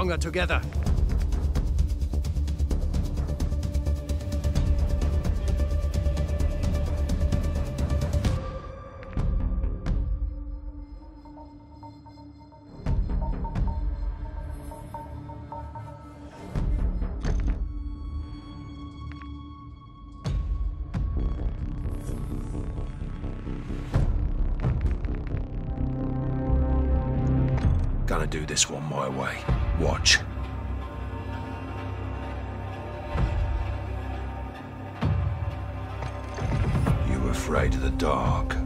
Stronger together. Gonna do this one my way. Watch. You afraid of the dark?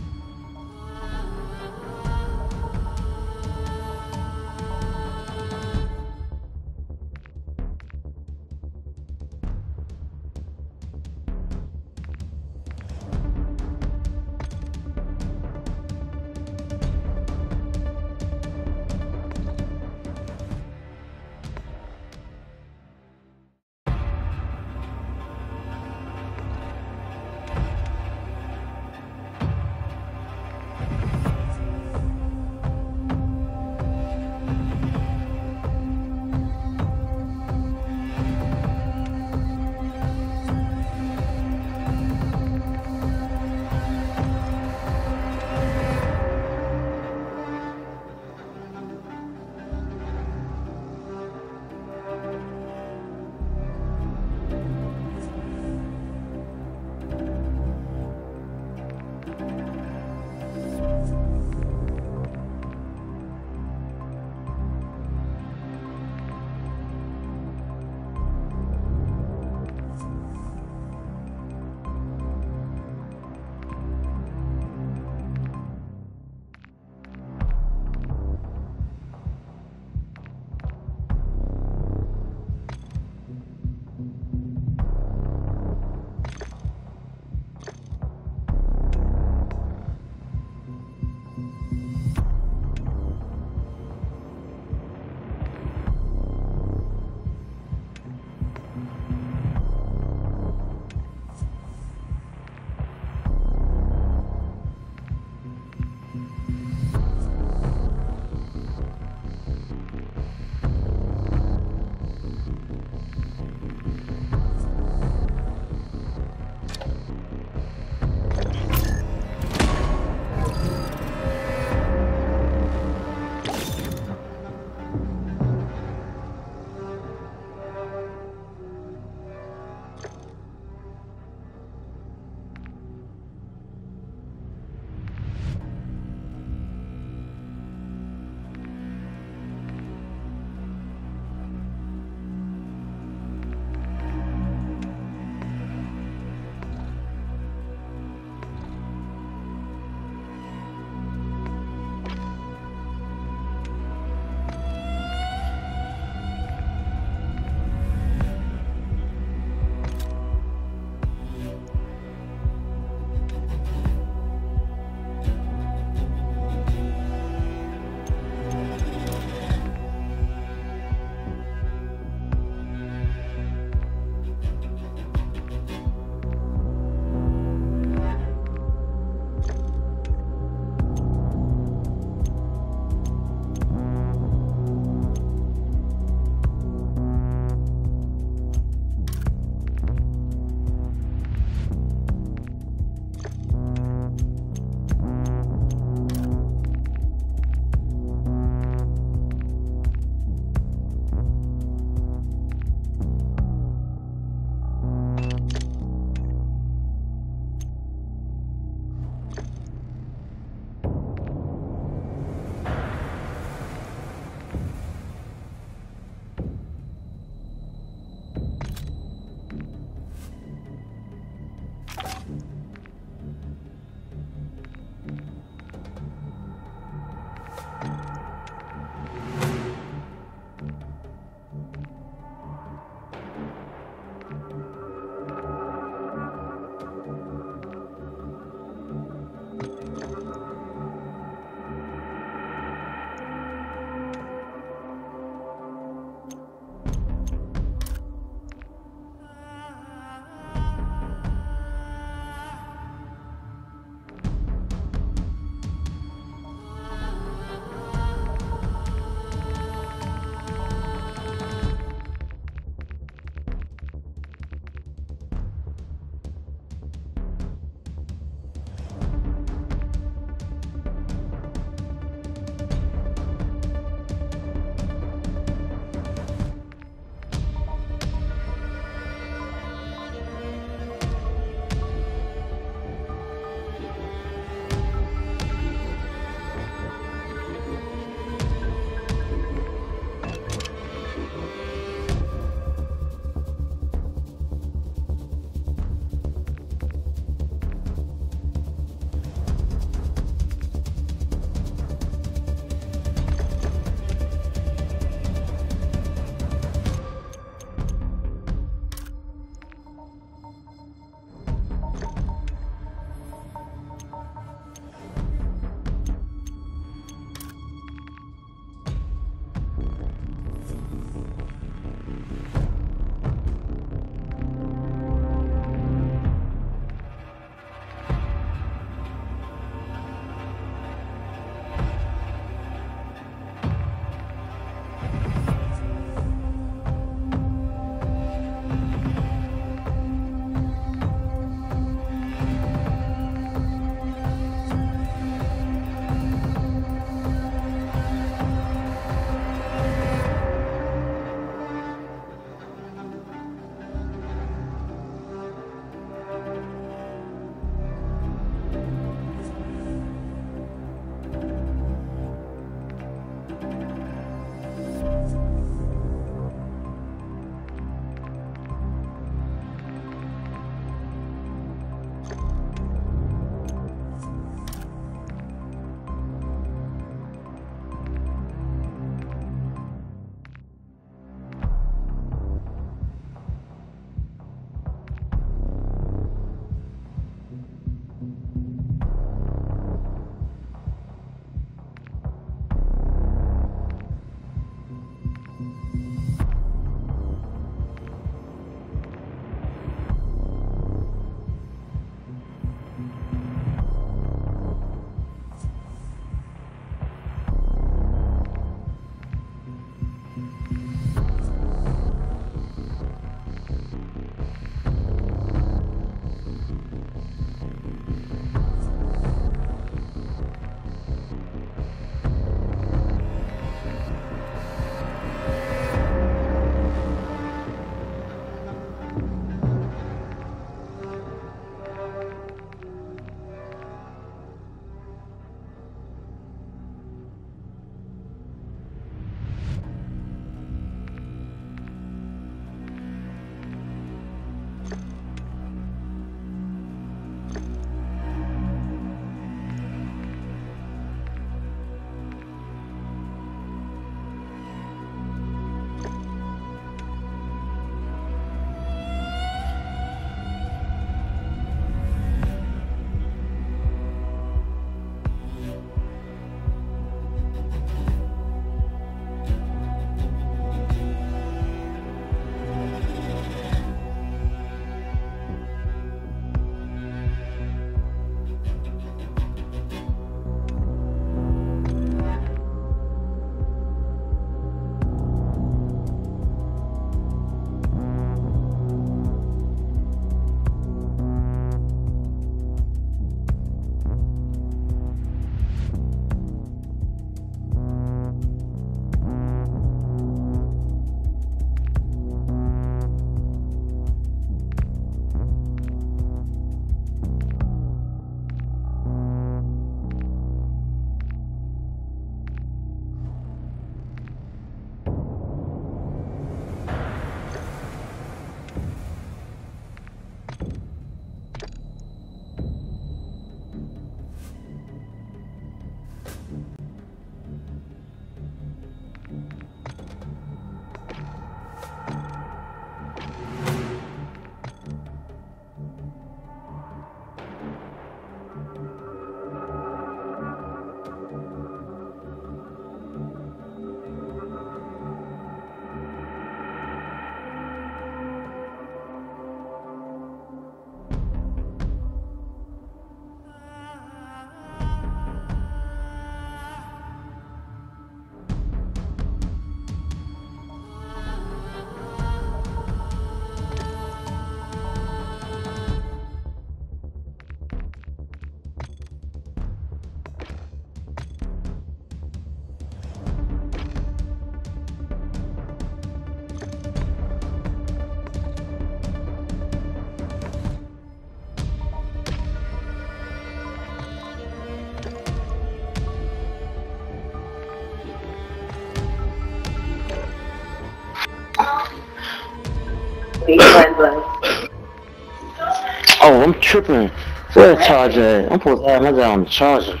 Oh, I'm tripping. Where the charger at? I'm supposed to have my on the charger.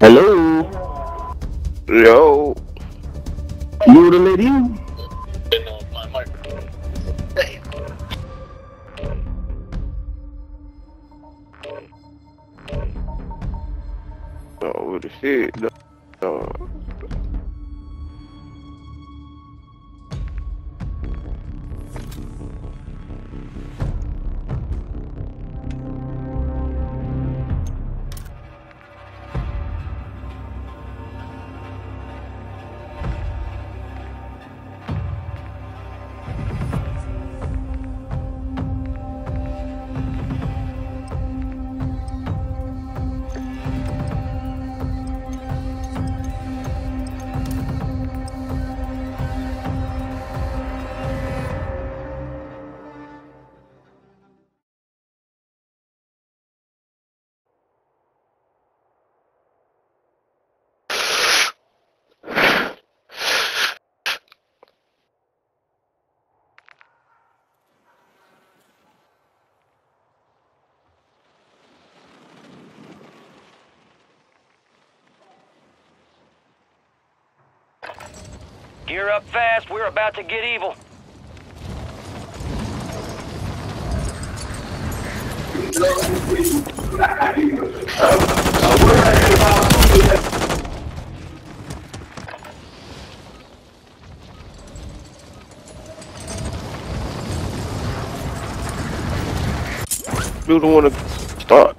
Hello? Yo. You the lady? Gear up fast, we're about to get evil. You don't want to start.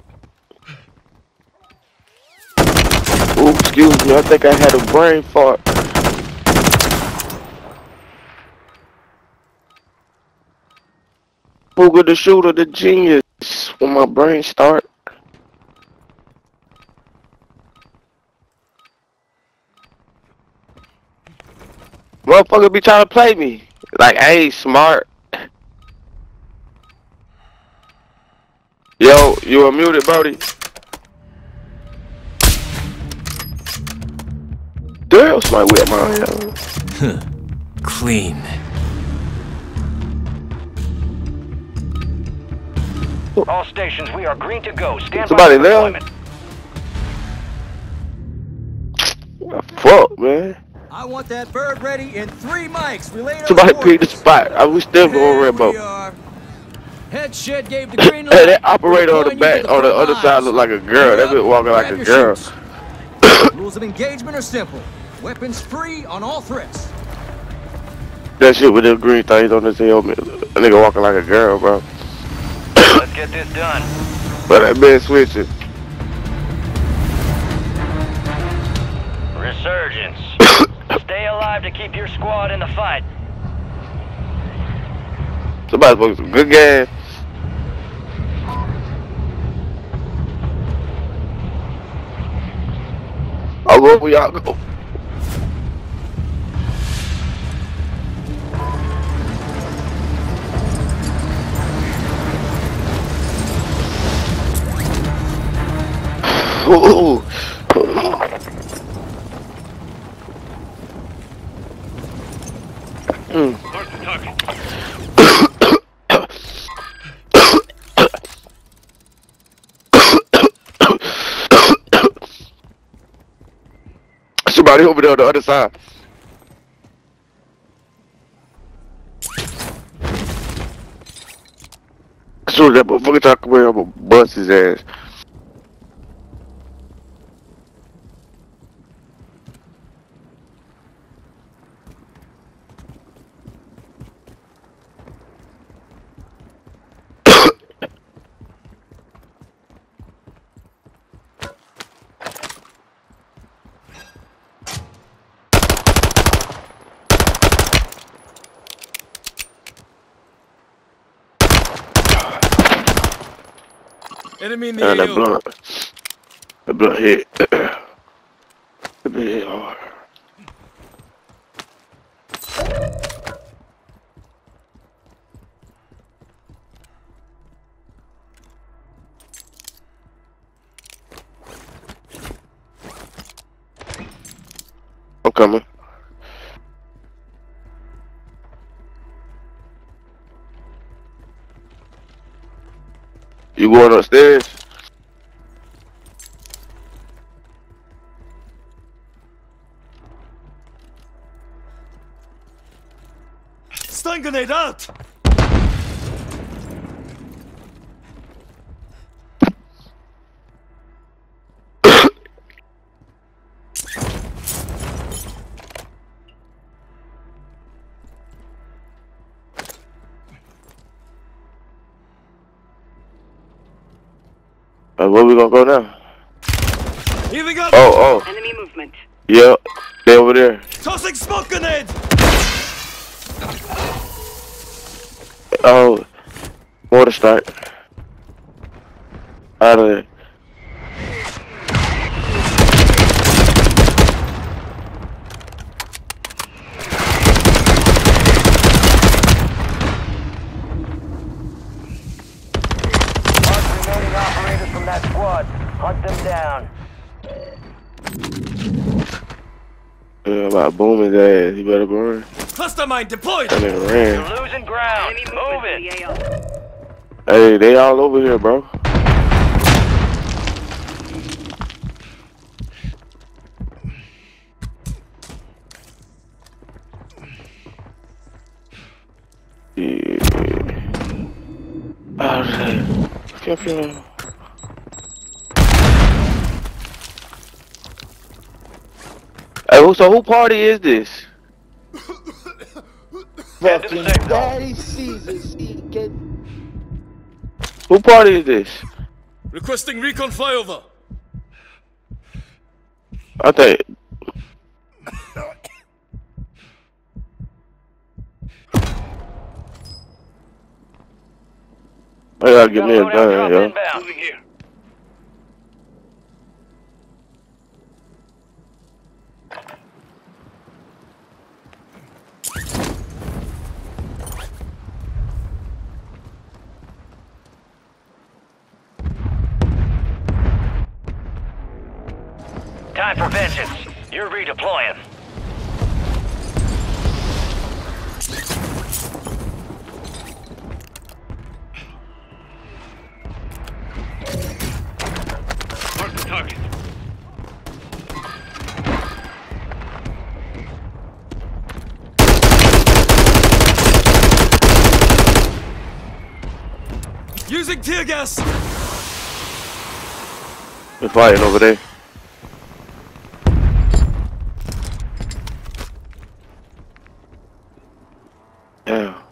Ooh, excuse me. I think I had a brain fart. Booger the shooter, the genius. When my brain start. Motherfucker be trying to play me. Like, hey, smart. Yo, you are muted, Brody. Damn, somebody whip my hand. Clean. All stations, we are green to go. Stand Somebody by for there? deployment. Fuck, man. I want that bird ready in three mics. Relay to Somebody the picked the spot. I was still going Here red we are. Head shed gave the green light. Hey, that operator on the back, you on the front other side lines. look like a girl. That Gear bitch walking like a girl. Rules of engagement are simple. Weapons free on all threats. That shit with them green things on his helmet. A nigga walking like a girl, bro. Let's get this done. But that man switching. Resurgence. Stay alive to keep your squad in the fight. Somebody smoking some good gas. I'll go where y'all go. Somebody over there on the other side. As soon as that motherfucker talk away, I'm gonna bust his ass. Nah, that blunt. That blunt hit. that blunt hit hard. I'm coming. You going upstairs? Uh, where we gonna go now? Healing up! Oh, oh, Enemy movement. yeah, they over there. Tossing smoke grenade! Oh, water start. Out of there. Mark remaining operators from that squad. Hunt them down. Yeah, about to boom his ass. He better run. Cluster mine deployed! That nigga ran. You're losing ground. Enemy Move movement the Hey, they all over here, bro. Yeah. Oh, shit. Feel, who- so who party is this? Head to the safe zone. Daddy Caesar, see, get Who party is this? Requesting recon flyover. I think. I gotta give me a gun, drop yo. Gas! They're fighting over there. Yeah.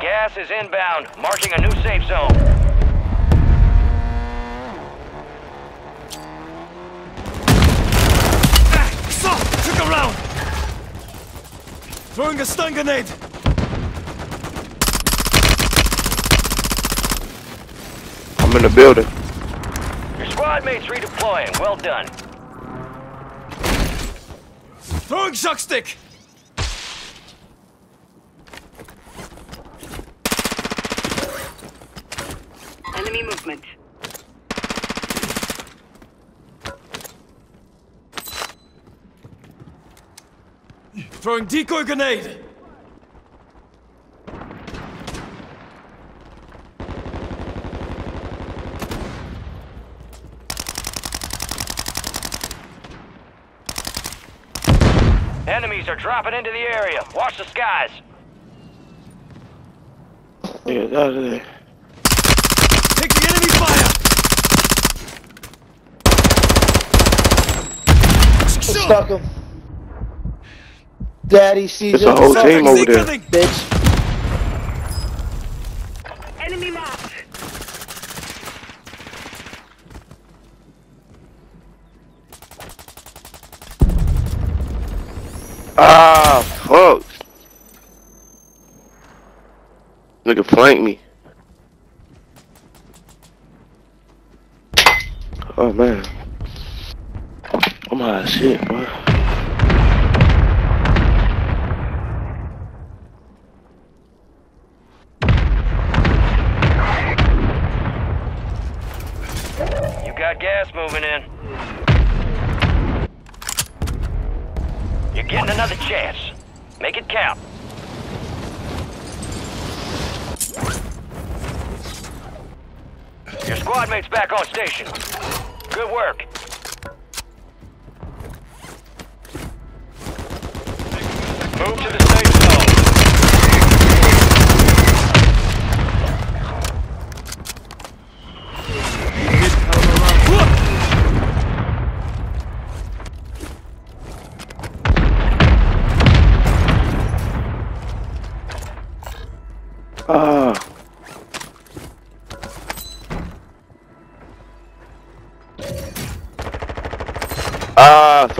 Gas is inbound, marking a new safe zone. So, took a round! Throwing a stun grenade! I'm in the building. Your squad mates redeploying. Well done. Throwing shock stick! Enemy movement. Throwing decoy grenade! Enemies are dropping into the area. Watch the skies. Yeah, out of there. Taking enemy fire! stuck him. Daddy Caesar, It's a whole team over there. Bitch. Enemy marked. Ah, fuck. Nigga me. Oh man. I'm high as shit, bro. You got gas moving in. You're getting another chance. Make it count. Squad mates back on station. Good work.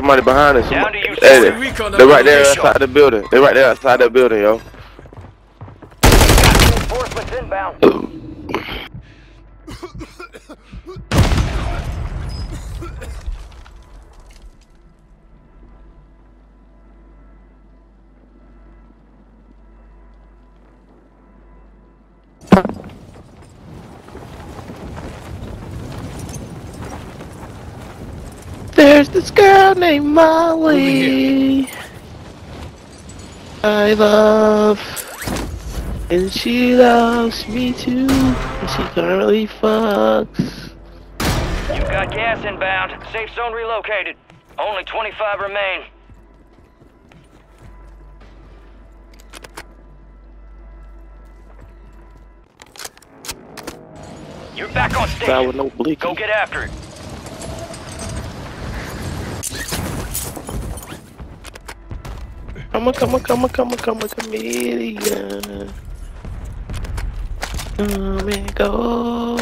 Somebody behind us. Somebody, hey, they're right there outside the building. They're right there outside the building, yo. Girl Molly. I love. And she loves me too. And she currently fucks. You've got gas inbound. Safe zone relocated. Only 25 remain. You're back on Guy with station. no. Go get after it. Come on, come on, come on, come on, come on, chameleon. Come and go.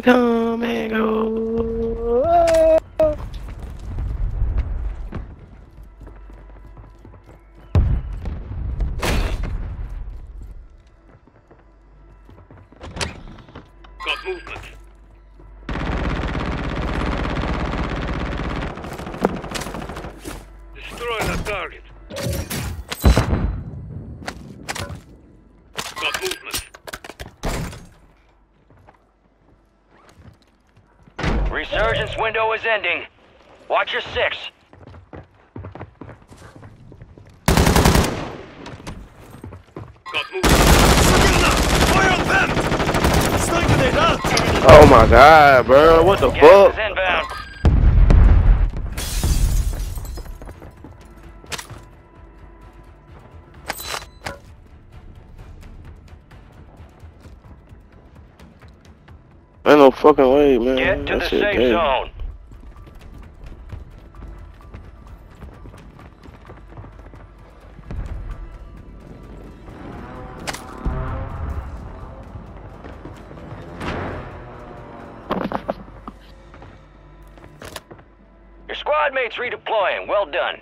Come and go. Watch your six. Oh my god, bro. What the Gas fuck? is inbound. Ain't no fucking way, man. Get to that the shit safe dead. zone. Mates redeploying. Well done.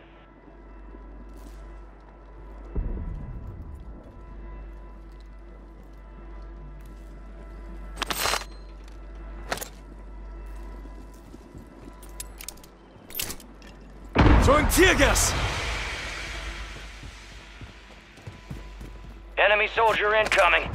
Throwing tear gas. Enemy soldier incoming.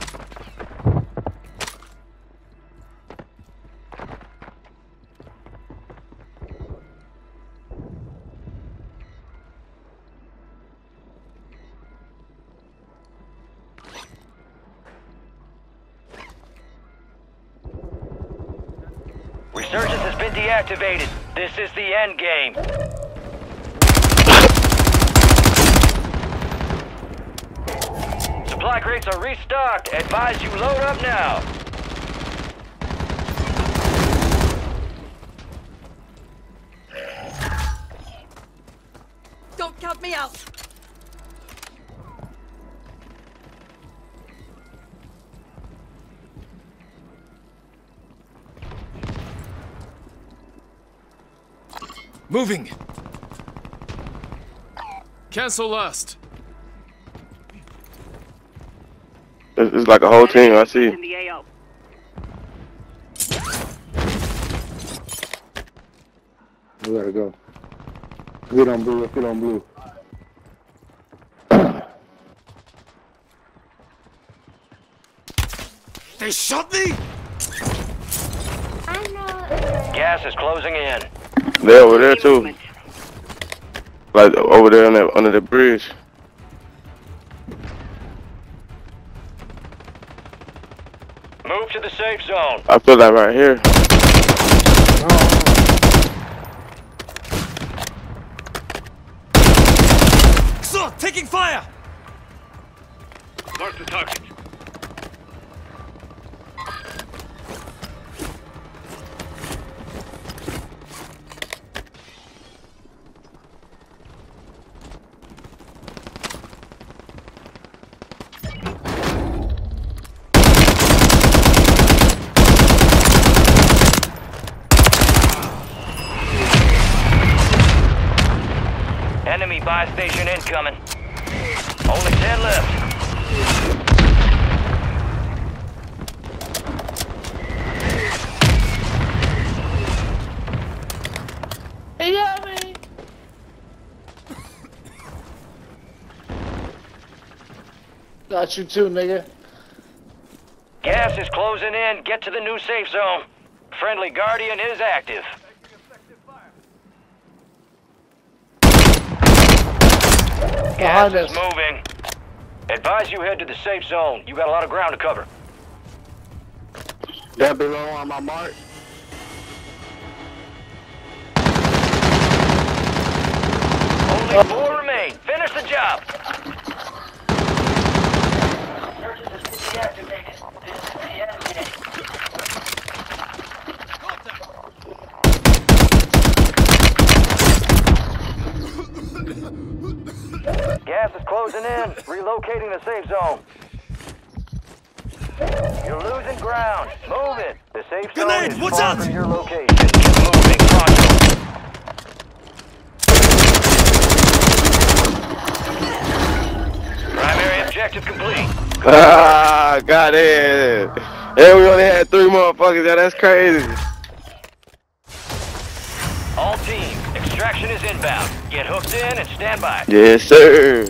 Deactivated. This is the end game. Supply crates are restocked. Advise you load up now. Moving. Cancel last. It's, it's like a whole team. I see. In the AO. We gotta go. Get on blue, get on blue. They shot me. Gas is closing in. They over there too. Like over there on that, under the bridge. Move Move to the safe zone. I feel that right here. taking fire! Incoming. Only 10 left. He got me. Got you too, nigga. Gas is closing in. Get to the new safe zone. Friendly Guardian is active. Gas Behind is moving. Advise you head to the safe zone. You got a lot of ground to cover. That below on my mark. Only four remain. Finish the job. Gas is closing in. Relocating the safe zone. You're losing ground. Move it. The safe zone Grenade, is watch far out! from your location. Moving pronto. Primary objective complete. Ah, got it. And we only had three motherfuckers. Yeah, that's crazy. All teams, extraction is inbound. Get hooked in and stand by. Yes, sir.